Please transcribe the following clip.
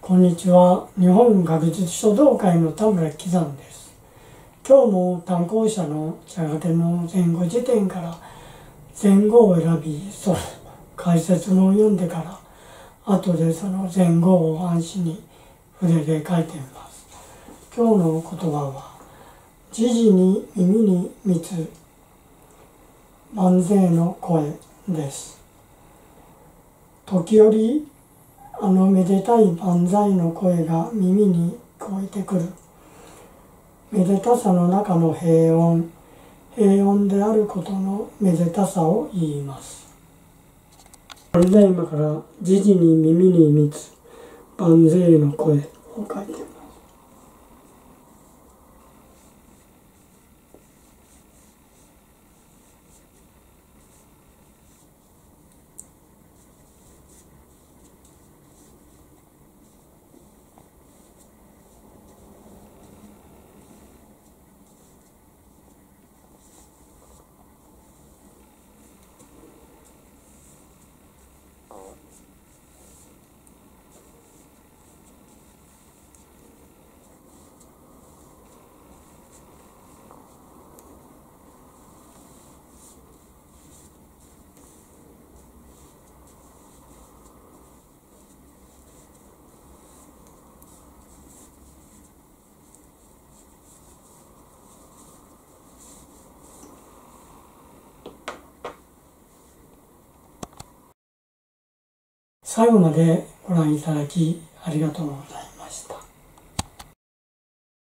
こんにちは。日本学術書道会の田村喜山です。今日も担当者の茶がけの前後辞典から前後を選び、その解説も読んでから、後でその前後を安心に筆で書いてみます。今日の言葉は、時事に耳に密、万税の声です。時折あのめでたい万歳の声が耳に聞こえてくる。めでたさの中の平穏、平穏であることのめでたさを言います。それでは今から時事に耳に満つ万歳の声を書いてます。最後までご覧いただきありがとうございます。